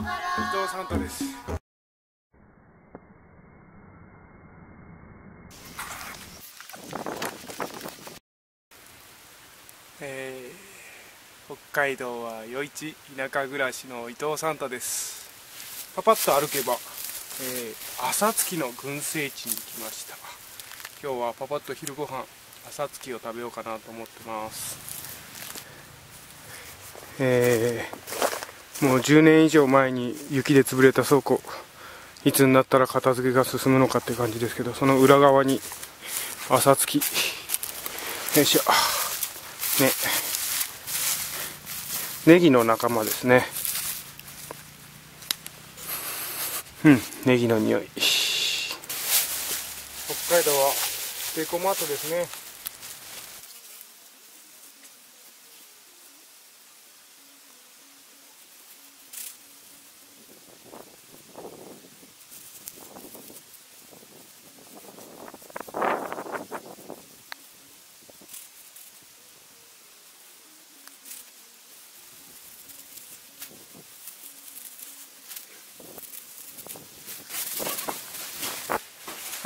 伊藤サンタです。えー、北海道は余市田舎暮らしの伊藤サンタです。パパッと歩けば、えー、朝月の群生地に来ました。今日はパパッと昼ご飯朝月を食べようかなと思ってます。えー、もう10年以上前に雪で潰れた倉庫いつになったら片付けが進むのかって感じですけどその裏側に朝月。よいしょ。ね。ネギの仲間ですね。うん。ネギの匂い。北海道はデコマートですね。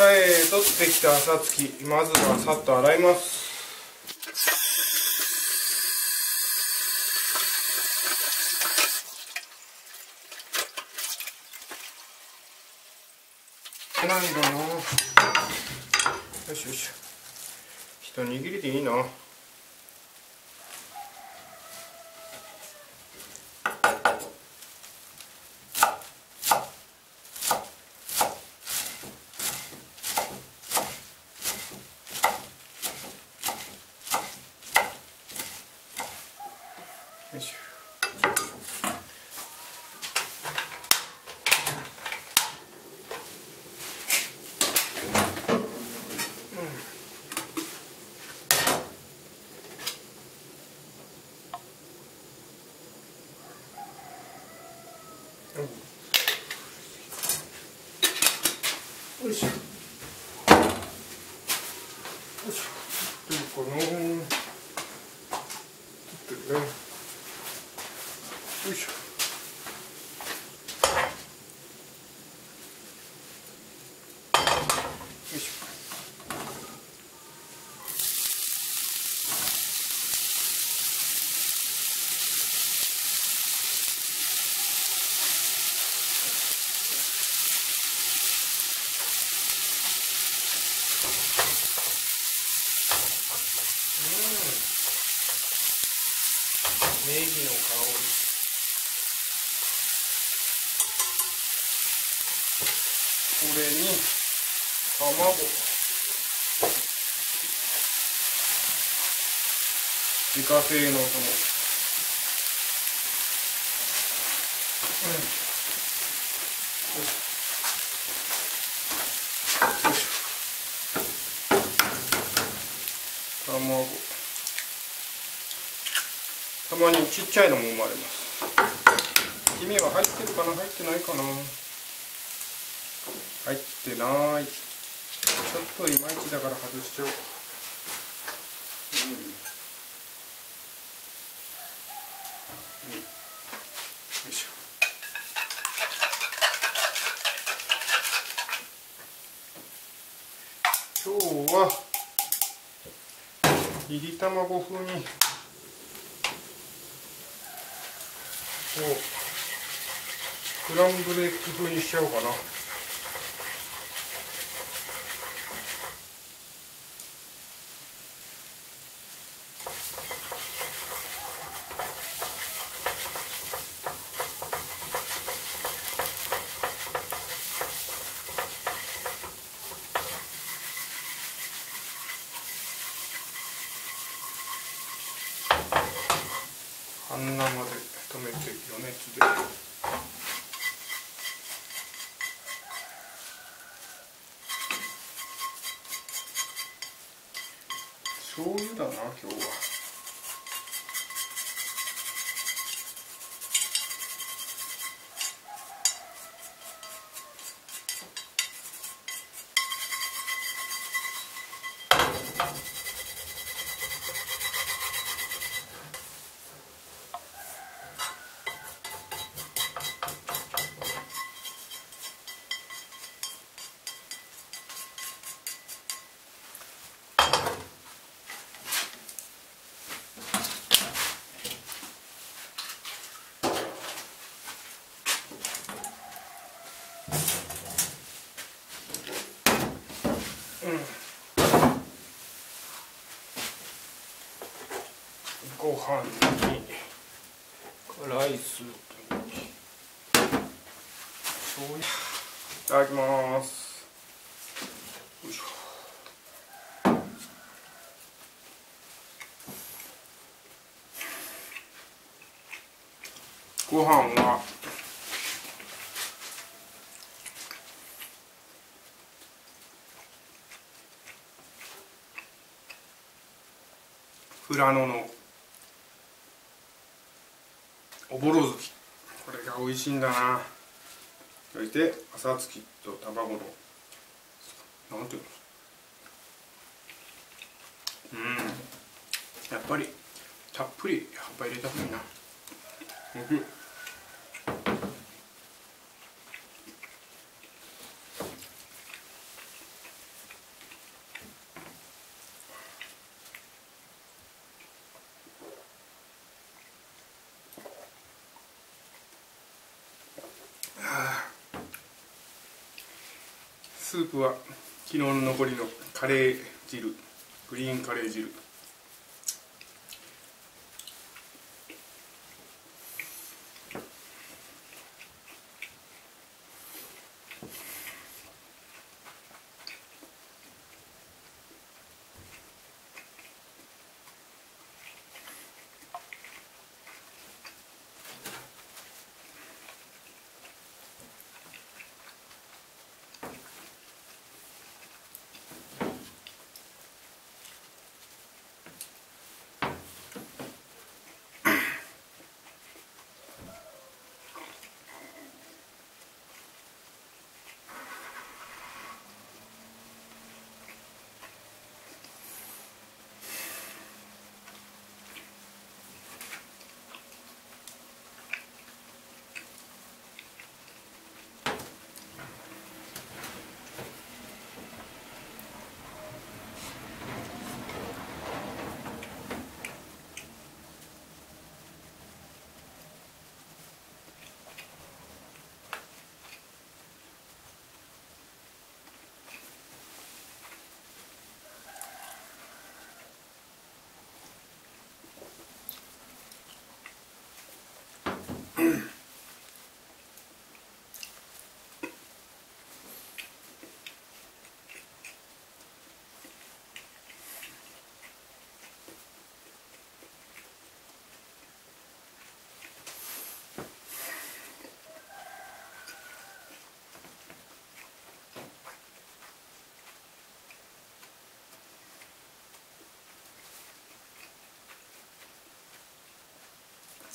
はい取ってきた朝月まずはさっと洗います。ないだなよしよし。一握りでいいなよいしょよいしょよいしょどうかな取ってるねよいしょよいしょネギの香りこれに卵。自家製のそのうんよしよいしょ卵たまにちっちゃいのも生まれます。黄身は入ってるかな？入ってないかな？入ってない。ちょっといまいちだから外しちゃおう、うん、よいしょ。今日はいり卵風にこうクランブルエッグ風にしちゃおうかな。半生で。止めて余熱で醤油だな今日は。飯にライスに醤油いただきます。よいしょ。ご飯は富良野のおぼろ月。これが美味しいんだな。そして朝月と卵の。なんていうの？うん。やっぱりたっぷり葉っぱ入れた方がいいな。おいしいスープは昨日の残りのカレー汁グリーンカレー汁。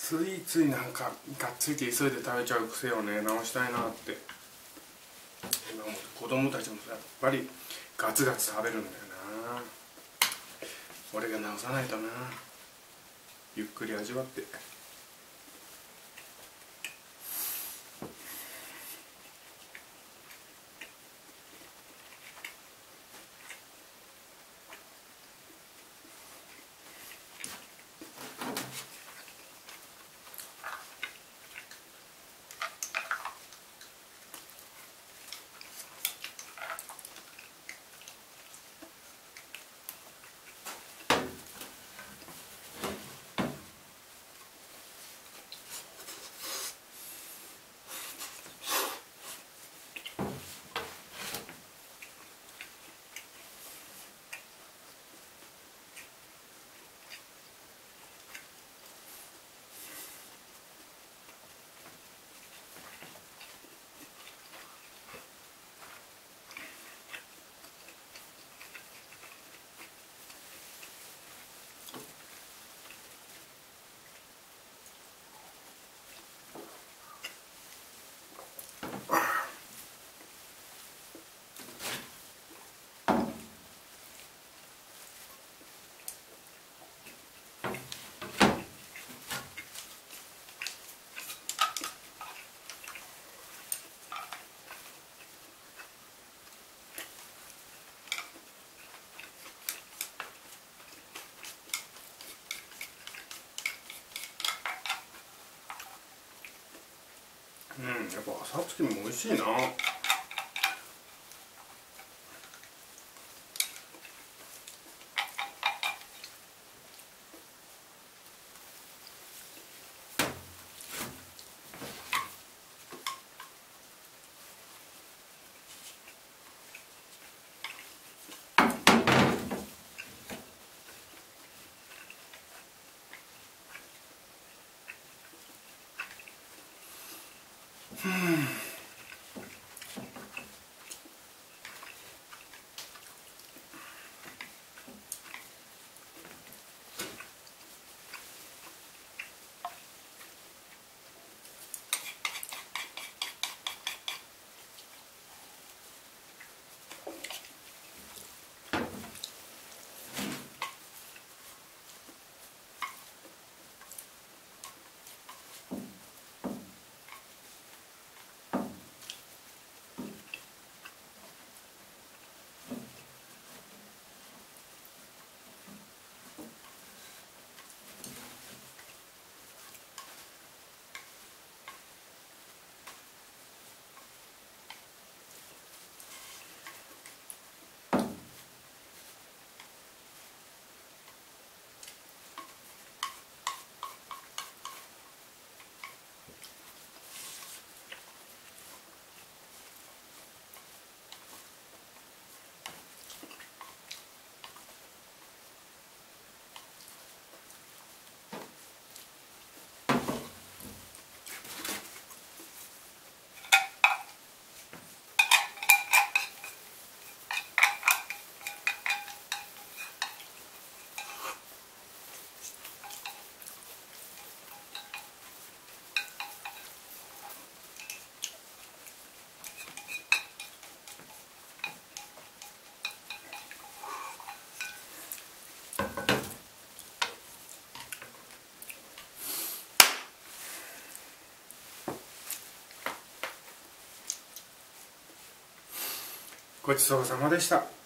ついついなんかがっついて急いで食べちゃう癖をね直したいなって。今も子供たちもやっぱりガツガツ食べるんだよな。俺が直さないとな。ゆっくり味わって。っぱ朝月も美味しいな。嗯ごちそうさまでした。